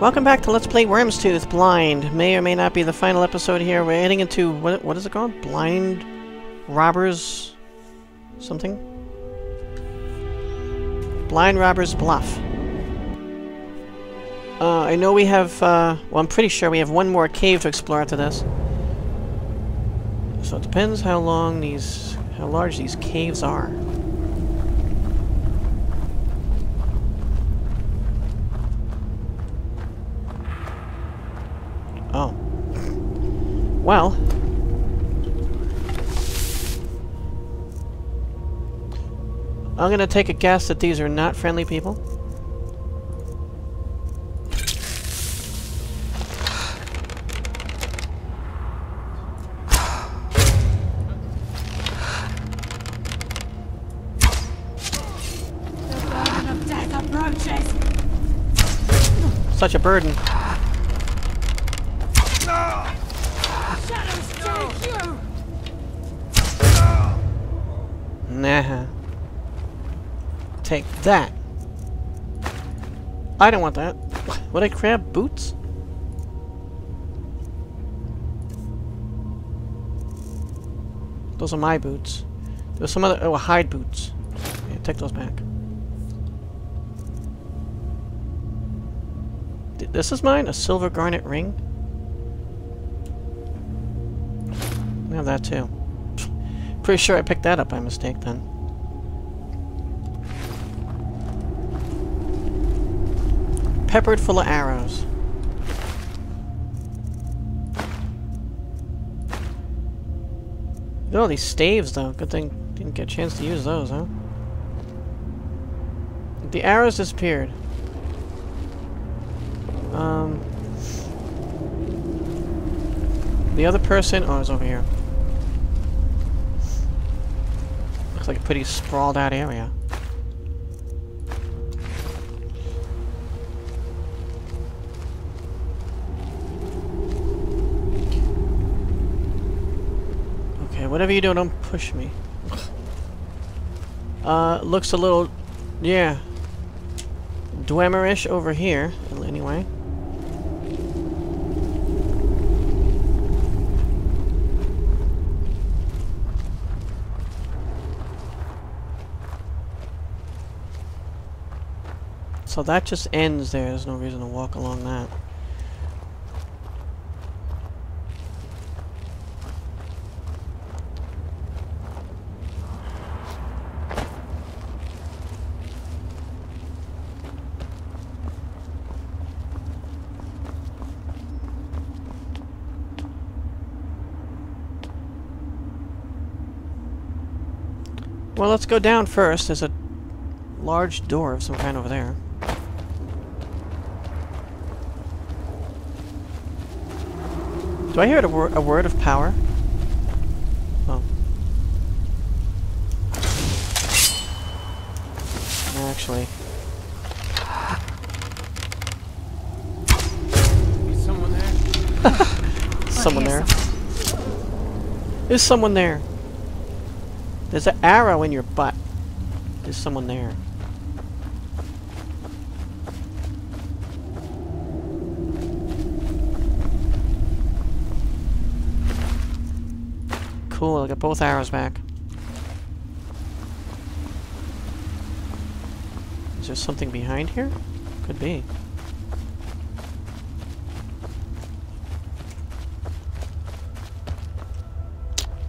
Welcome back to Let's Play Wyrmstooth Blind. May or may not be the final episode here. We're heading into, what, what is it called? Blind Robbers... something? Blind Robbers Bluff. Uh, I know we have, uh, well I'm pretty sure we have one more cave to explore after this. So it depends how long these, how large these caves are. Oh. Well. I'm gonna take a guess that these are not friendly people. The burden of death approaches. Such a burden. Shadows take you. Nah. Take that. I don't want that. What would I grab boots? Those are my boots. There's some other... Oh, hide boots. Yeah, take those back. Th- This is mine? A silver garnet ring? Have that too. Pretty sure I picked that up by mistake then. Peppered full of arrows. Look at all these staves though. Good thing didn't get a chance to use those, huh? The arrows disappeared. Um The other person oh it's over here. Looks like a pretty sprawled out area. Okay, whatever you do, don't push me. Uh, looks a little, yeah, Dwemer-ish over here, anyway. So that just ends there. There's no reason to walk along that. Well, let's go down first. There's a large door of some kind over there. Do I hear a, wor a word of power? Oh. Actually. Is someone there? someone there. There's someone there. There's an arrow in your butt. There's someone there. Cool, I got both arrows back. Is there something behind here? Could be.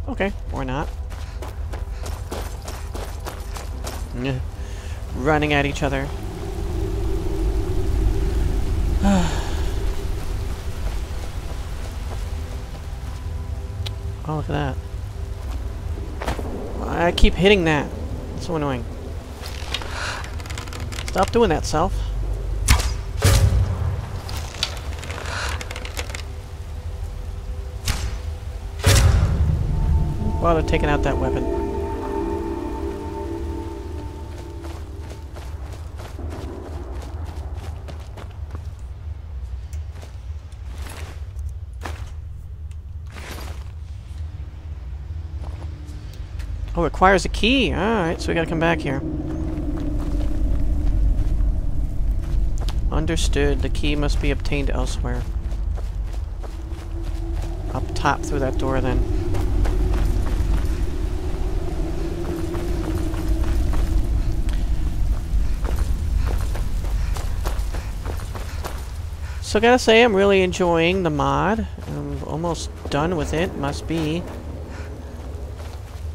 Okay, or not. Running at each other. oh, look at that. I keep hitting that. It's so annoying. Stop doing that, self. Well, they're taking out that weapon. Requires a key. Alright, so we gotta come back here. Understood. The key must be obtained elsewhere. Up top through that door then. So gotta say, I'm really enjoying the mod. I'm almost done with it, must be.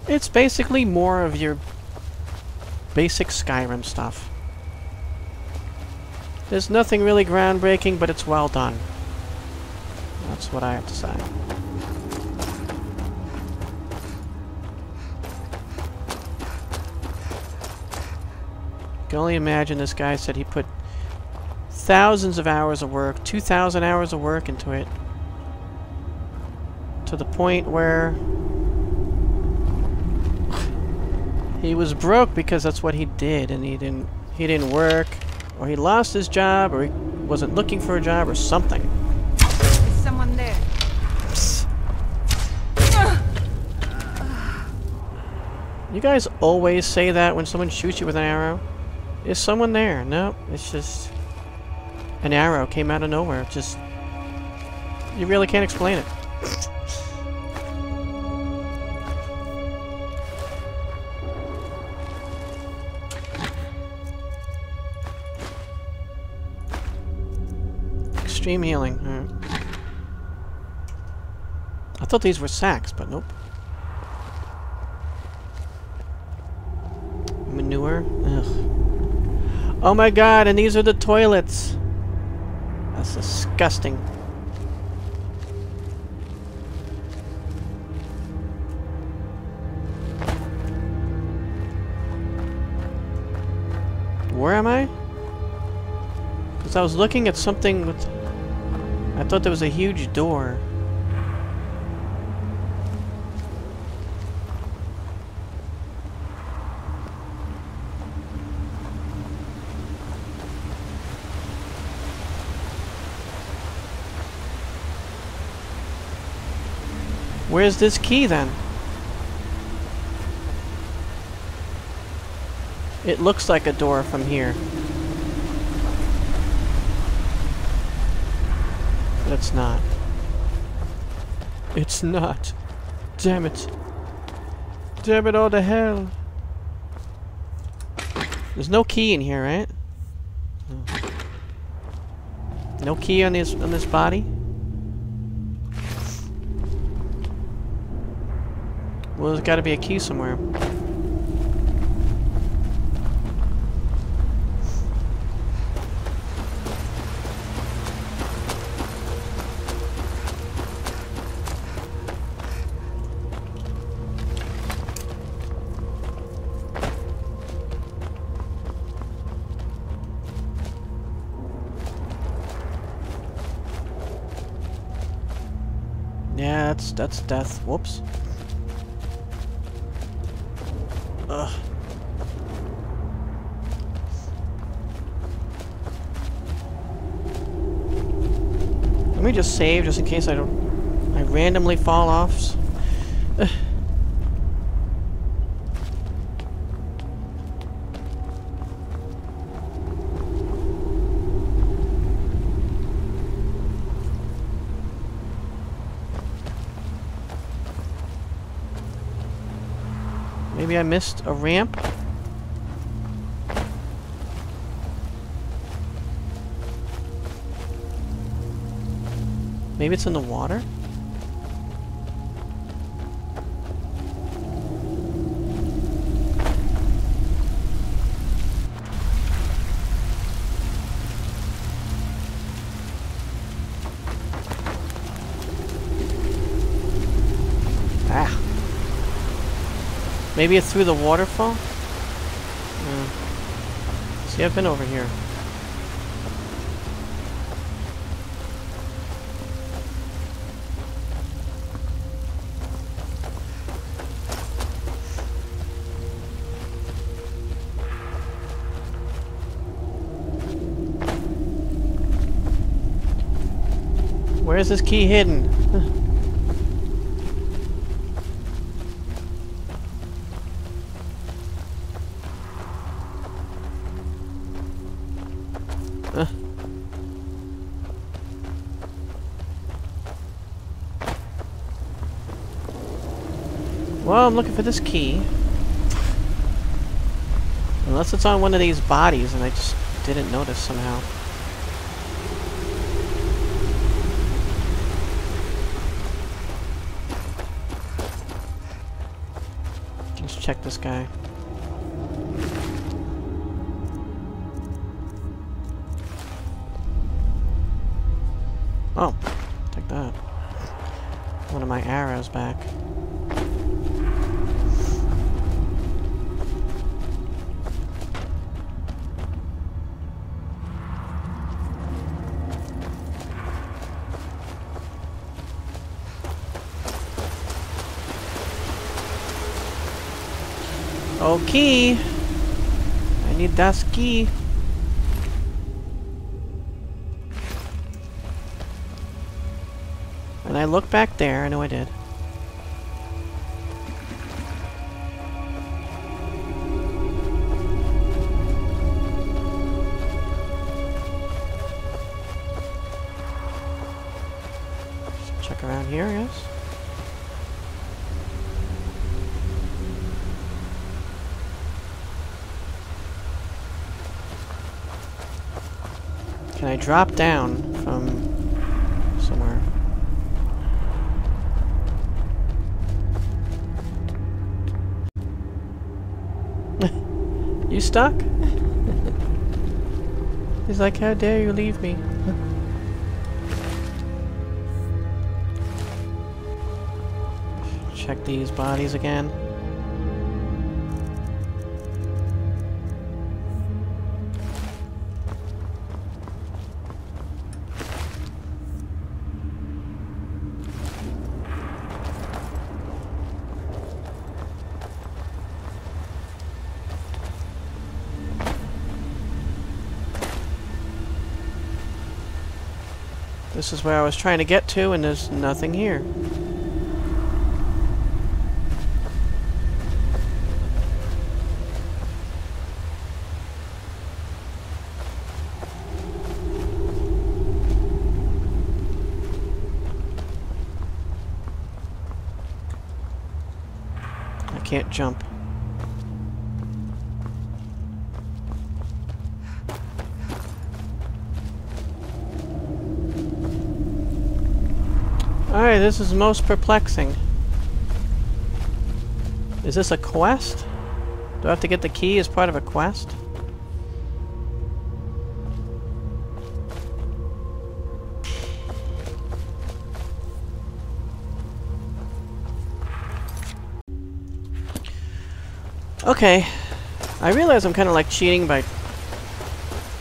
It's basically more of your basic Skyrim stuff. There's nothing really groundbreaking, but it's well done. That's what I have to say. can only imagine this guy said he put thousands of hours of work, 2,000 hours of work into it, to the point where he was broke because that's what he did, and he didn't he didn't work, or he lost his job, or he wasn't looking for a job, or something. Is someone there? You guys always say that when someone shoots you with an arrow? Is someone there? No, it's just an arrow came out of nowhere. Just you really can't explain it. Extreme healing. I thought these were sacks, but nope. Manure. Ugh. Oh my god, and these are the toilets. That's disgusting. Where am I? Because I was looking at something with... I thought there was a huge door. Where's this key then? It looks like a door from here. It's not. It's not. Damn it. Damn it all to hell. There's no key in here, right? No key on this on this body? Well, there's got to be a key somewhere. That's that's death. Whoops. Ugh. Let me just save just in case I don't I randomly fall off. Missed a ramp? Maybe it's in the water? Maybe it's through the waterfall? Yeah. See, I've been over here. Where's this key hidden? Looking for this key. Unless it's on one of these bodies and I just didn't notice somehow. Let's check this guy. Oh, take that. One of my arrows back. Okay. I need that key. And I look back there, I know I did. Can I drop down from somewhere? you stuck? He's like, how dare you leave me? Check these bodies again. This is where I was trying to get to, and there's nothing here. I can't jump. Alright, this is most perplexing. Is this a quest? Do I have to get the key as part of a quest? Okay. I realize I'm kind of like cheating by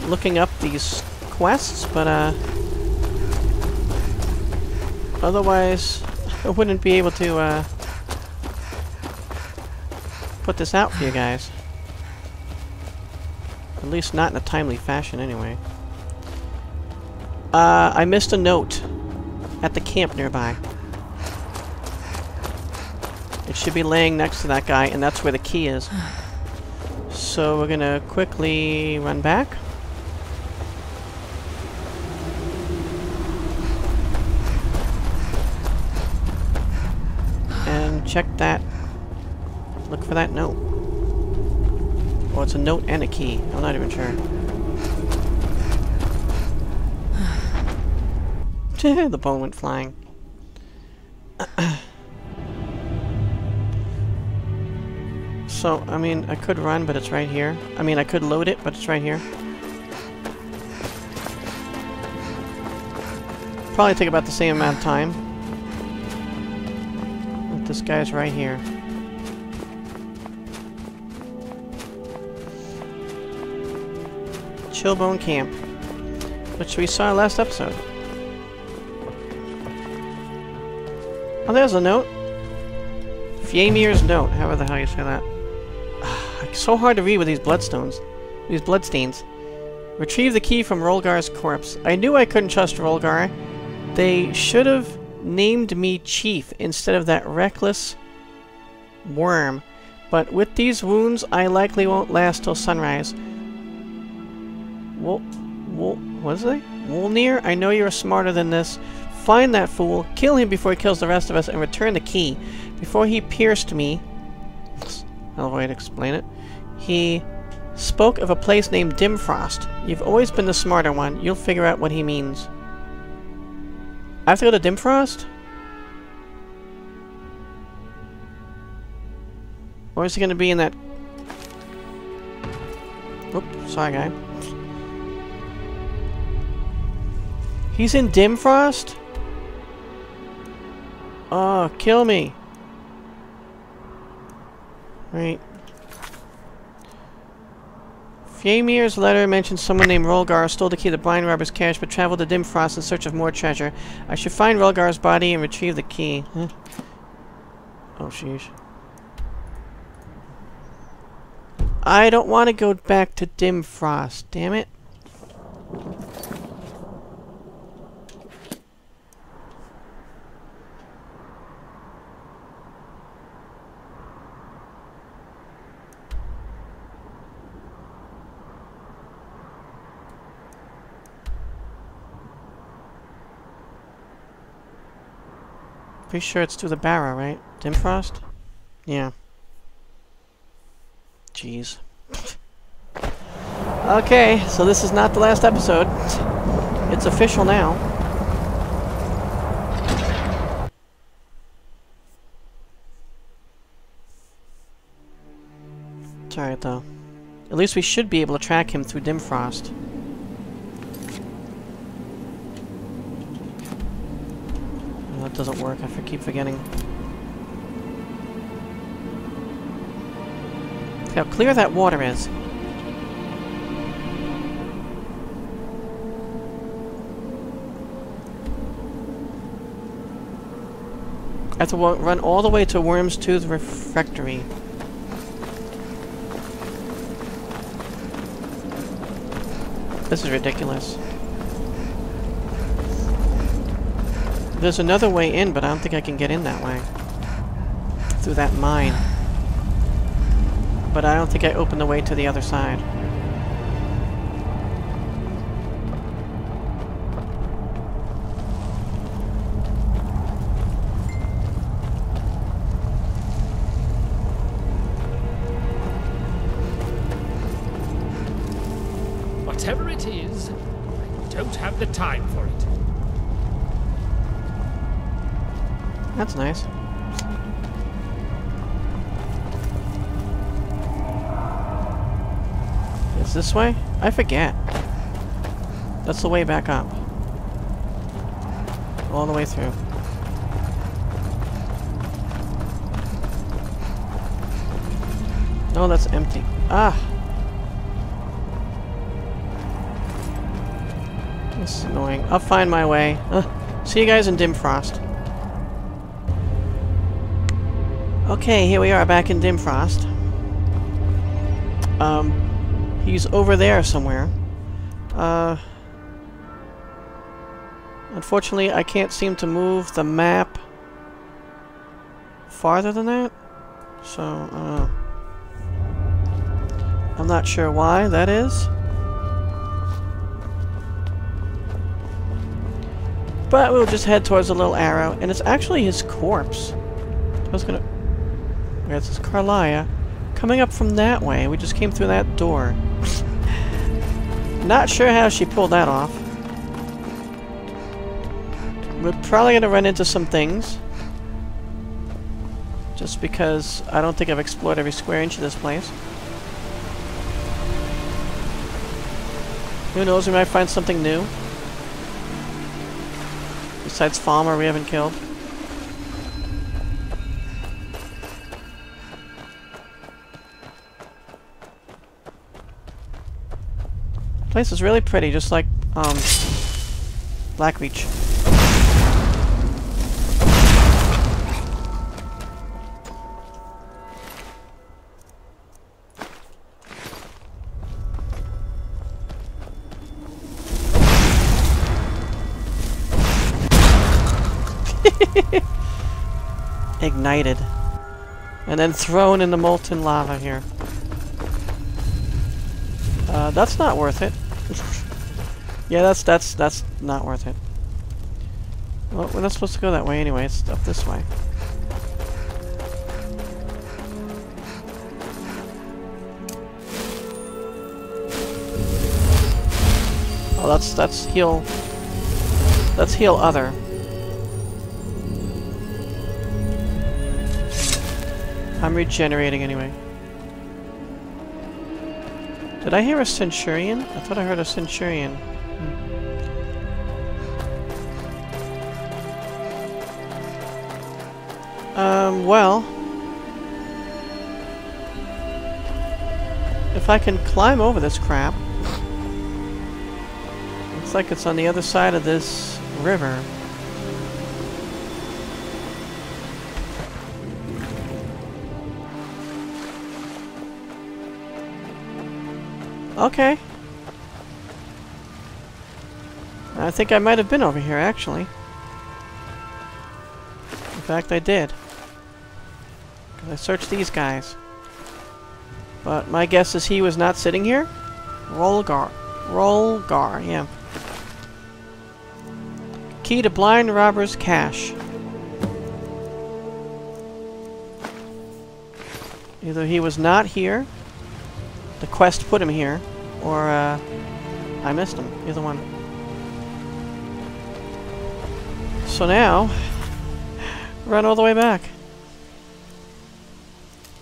looking up these quests, but uh... Otherwise, I wouldn't be able to, uh, put this out for you guys. At least not in a timely fashion, anyway. Uh, I missed a note at the camp nearby. It should be laying next to that guy, and that's where the key is. So we're gonna quickly run back. And check that. Look for that note. Oh, it's a note and a key. I'm not even sure. the bone went flying. so, I mean, I could run, but it's right here. I mean, I could load it, but it's right here. Probably take about the same amount of time. This guy's right here. Chillbone Camp, which we saw last episode. Oh, there's a note. Fyamir's note, however the hell you say that. It's so hard to read with these bloodstones. These bloodstains. Retrieve the key from Rolgar's corpse. I knew I couldn't trust Rolgar. They should have named me Chief instead of that reckless worm. But with these wounds, I likely won't last till sunrise. Wol... Wol... What is it? Wolnir, I know you're smarter than this. find that fool, kill him before he kills the rest of us, and return the key. Before he pierced me... Another way to explain it. He spoke of a place named Dimfrost. You've always been the smarter one. You'll figure out what he means. I have to go to Dimfrost? Or is he going to be in that... Oop, sorry guy. He's in Dimfrost? Oh, kill me. Right. Fyamir's letter mentions someone named Rolgar stole the key to the Blind Robber's cache but traveled to Dimfrost in search of more treasure. I should find Rolgar's body and retrieve the key. Huh? Oh, sheesh. I don't want to go back to Dimfrost, damn it. Pretty sure it's through the barrow, right? Dimfrost? Yeah. Jeez. okay, so this is not the last episode. It's official now. It's alright though. At least we should be able to track him through Dimfrost. Oh, that doesn't work, I keep forgetting. How clear that water is. I have to run all the way to Wyrmstooth Refectory. This is ridiculous. There's another way in, but I don't think I can get in that way. Through that mine. But I don't think I opened the way to the other side. Nice. It's this way? I forget. That's the way back up. All the way through. No, that's empty. Ah! This is annoying. I'll find my way. Uh, see you guys in Dimfrost. Okay, here we are back in Dimfrost. Um, he's over there somewhere. Uh, unfortunately, I can't seem to move the map farther than that. So, uh, I'm not sure why that is. But we'll just head towards the little arrow, and it's actually his corpse. I was gonna... This Carlia? Coming up from that way. We just came through that door. Not sure how she pulled that off. We're probably gonna run into some things. Just because I don't think I've explored every square inch of this place. Who knows, we might find something new. Besides Falmer we haven't killed. Place is really pretty, just like, um, Blackreach. Ignited. And then thrown in the molten lava here. Uh, that's not worth it. Yeah, that's that's that's not worth it. Well, we're not supposed to go that way anyway. It's up this way. Oh, that's that's heal. That's heal other. I'm regenerating anyway. Did I hear a centurion? I thought I heard a centurion. Well... If I can climb over this crap... Looks like it's on the other side of this river. Okay. I think I might have been over here, actually. In fact, I did. I searched these guys. But my guess is he was not sitting here? Rolgar. Rolgar, yeah. Key to blind robber's cache. Either he was not here, the quest put him here, or uh, I missed him. Either one. So now, run all the way back.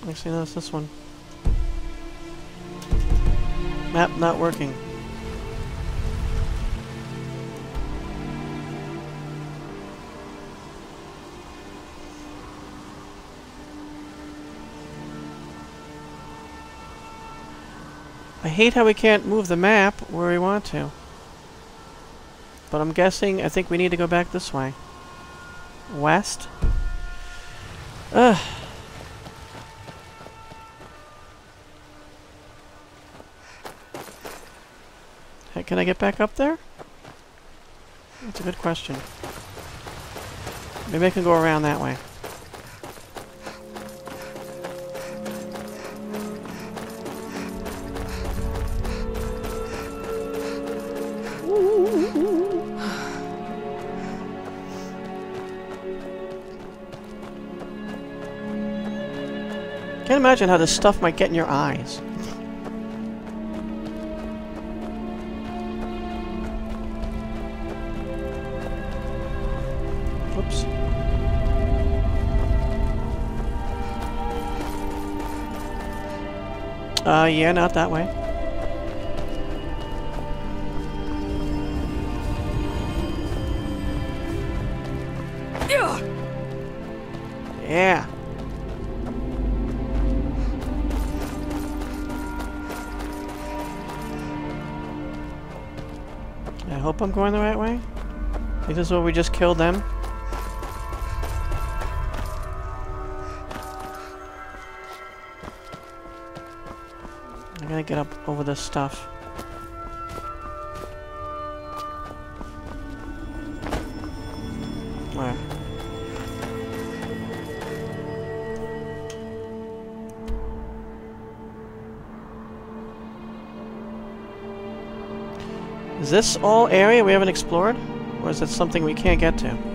Actually, no, it's this one. Map not working. I hate how we can't move the map where we want to. But I'm guessing, I think we need to go back this way. West? Ugh. Hey, can I get back up there? That's a good question. Maybe I can go around that way. Can't imagine how this stuff might get in your eyes. Uh, yeah, not that way. Yeah. I hope I'm going the right way. Think this is where we just killed them? Get up over this stuff. Alright. Is this all area we haven't explored? Or is it something we can't get to?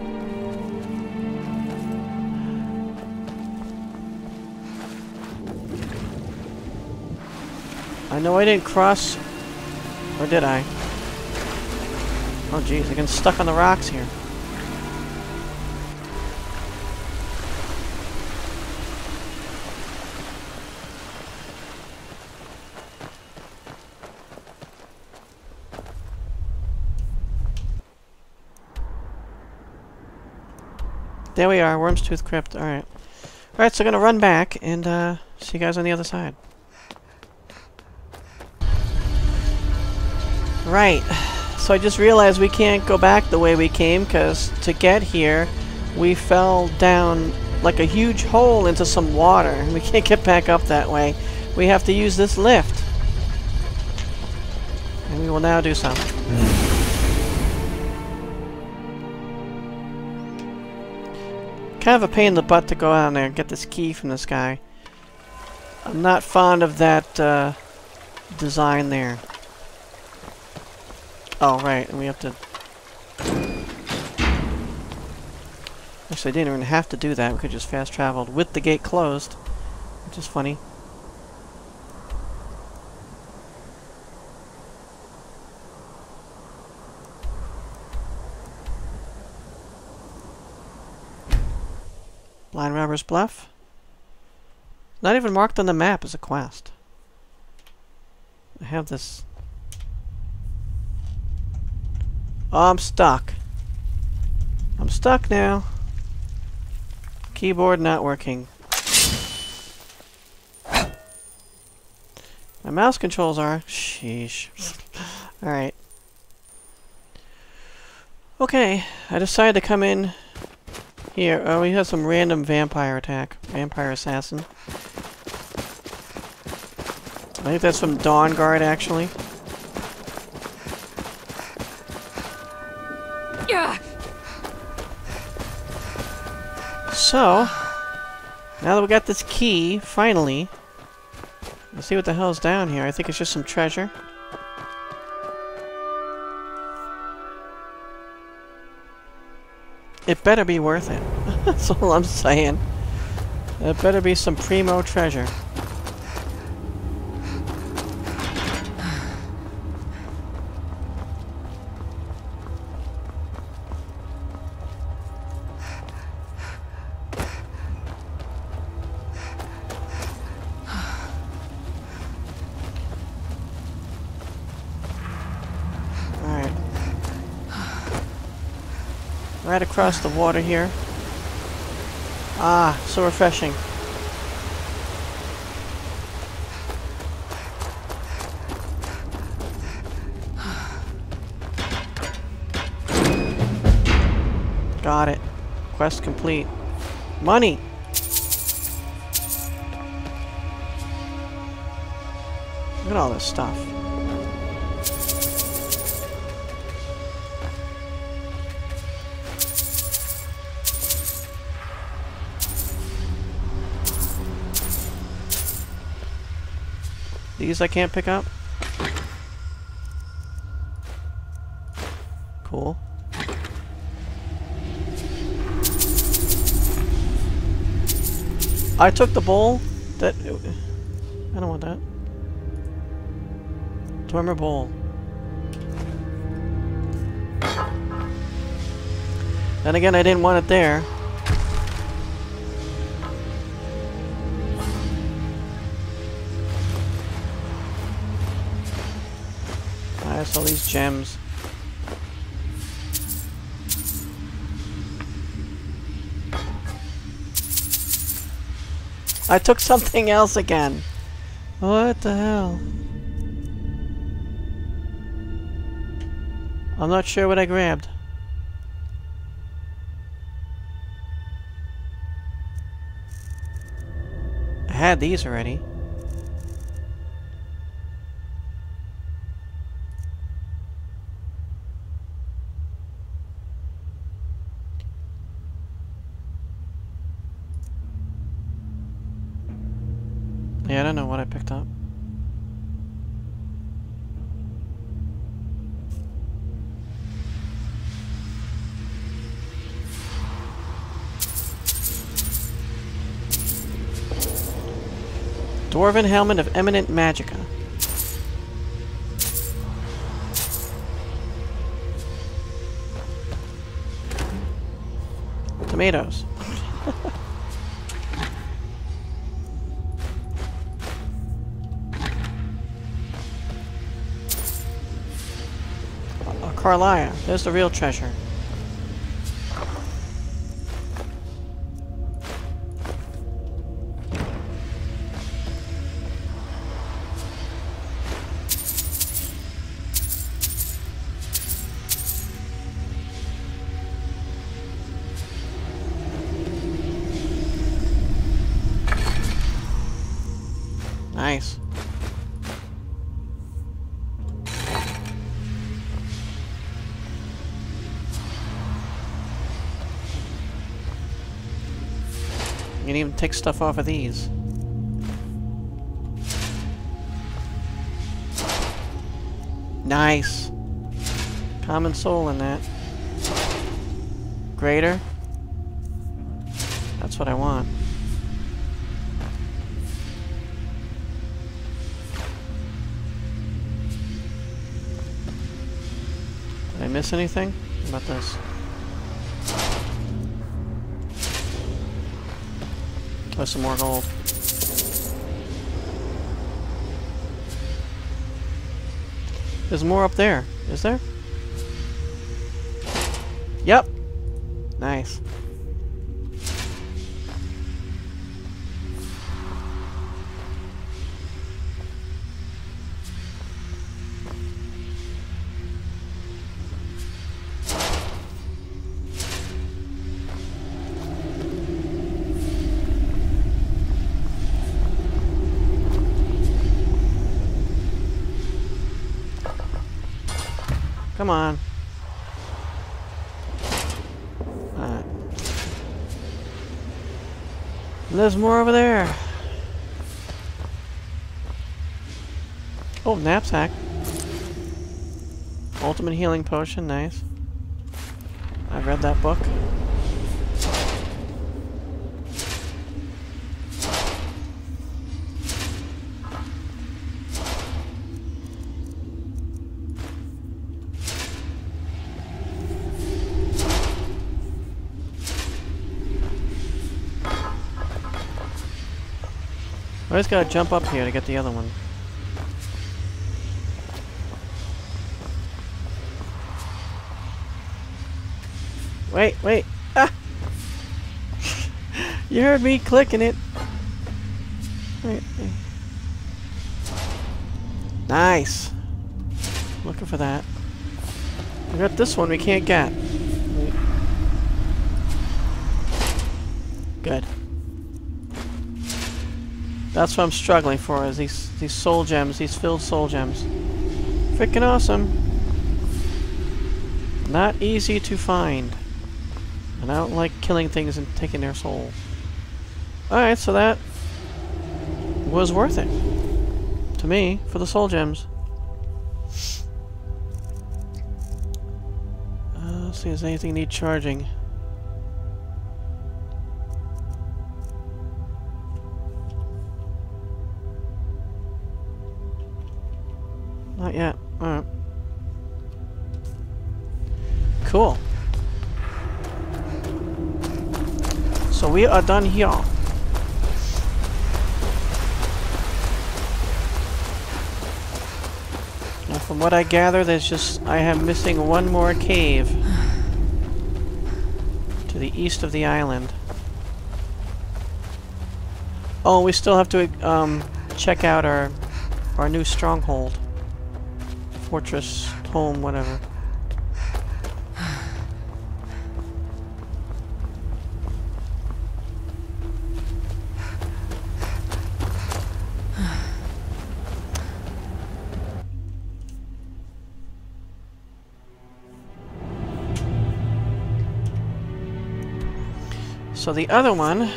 I know I didn't cross... Or did I? Oh jeez, I get stuck on the rocks here. There we are, Wyrmstooth Crypt. Alright. Alright, so I'm gonna run back and uh, see you guys on the other side. Right. So I just realized we can't go back the way we came because to get here we fell down like a huge hole into some water. and We can't get back up that way. We have to use this lift. And we will now do so. Kind of a pain in the butt to go out there and get this key from this guy. I'm not fond of that uh, design there. Oh, right, and we have to... Actually, I didn't even have to do that. We could just fast traveled with the gate closed, which is funny. Blind Robber's Bluff. Not even marked on the map as a quest. I have this. Oh, I'm stuck. I'm stuck now. Keyboard not working. My mouse controls are. Sheesh. Alright. Okay, I decided to come in here. Oh, we have some random vampire attack. Vampire assassin. I think that's from Dawnguard, actually. So, now that we got this key, finally, let's see what the hell's down here. I think it's just some treasure. It better be worth it. That's all I'm saying. It better be some primo treasure. Right across the water here. Ah, so refreshing. Got it. Quest complete. Money! Look at all this stuff. These I can't pick up? Cool. I took the bowl. That I don't want that. Dormer bowl. Then again, I didn't want it there. Gems. I took something else again. What the hell? I'm not sure what I grabbed. I had these already. Dwarven Helmet of Eminent Magica. Tomatoes. Carlia. There's the real treasure. Take stuff off of these. Nice. Common soul in that. Greater. That's what I want. Did I miss anything? How about this? Oh, some more gold. There's more up there. Is there? Yep. Nice. There's more over there. Oh, knapsack. Ultimate healing potion, nice. I've read that book. I just gotta jump up here to get the other one. Wait, wait. Ah! you heard me clicking it. Nice. Looking for that. I got this one we can't get. Good. That's what I'm struggling for, is these these soul gems, these filled soul gems. Freaking awesome. Not easy to find. And I don't like killing things and taking their souls. Alright, so that was worth it. To me, for the soul gems. Uh, let's see, does anything need charging? Not yet. Alright. Cool. So we are done here. Now from what I gather, there's just... I am missing one more cave. To the east of the island. Oh, we still have to um, check out our, our new stronghold fortress, home, whatever. So the other one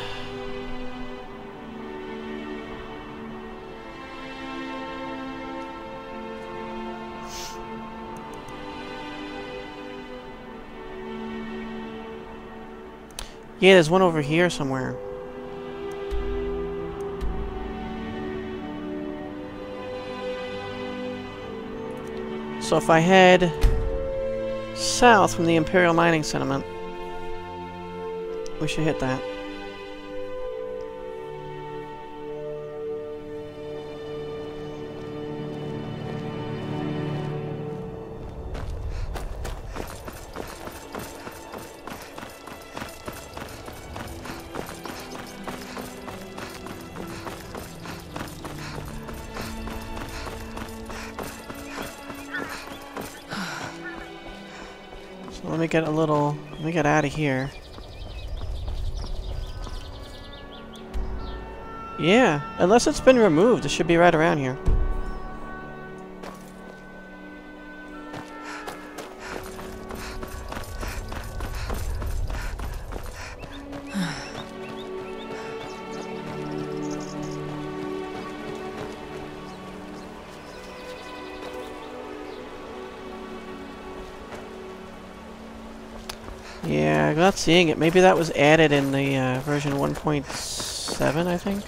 Yeah, there's one over here somewhere. So if I head south from the Imperial Mining Settlement, we should hit that. Here. Yeah, unless it's been removed, it should be right around here. I'm not seeing it. Maybe that was added in the uh, version 1.7, I think.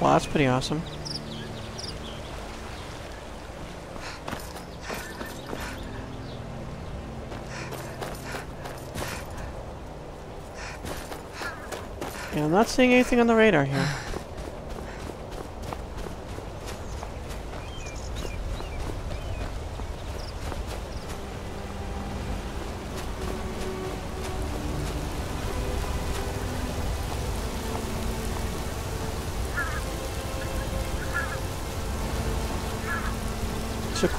Wow, that's pretty awesome. Yeah, I'm not seeing anything on the radar here.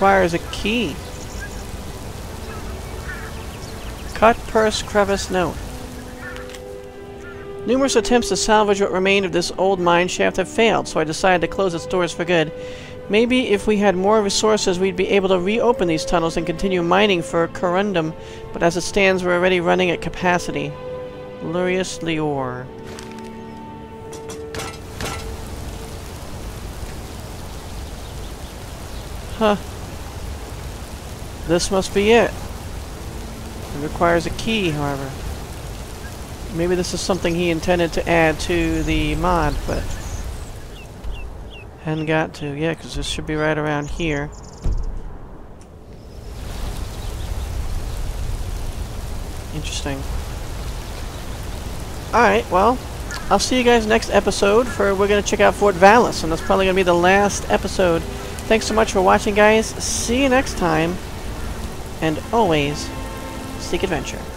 Requires a key. Cut purse crevice note. Numerous attempts to salvage what remained of this old mine shaft have failed, so I decided to close its doors for good. Maybe if we had more resources, we'd be able to reopen these tunnels and continue mining for corundum, but as it stands, we're already running at capacity. Lurius Lior. Huh. This must be it. It requires a key, however. Maybe this is something he intended to add to the mod, but hadn't got to. Yeah, because this should be right around here. Interesting. Alright, well, I'll see you guys next episode for we're going to check out Fort Vallis, and that's probably going to be the last episode. Thanks so much for watching, guys. See you next time, and always seek adventure.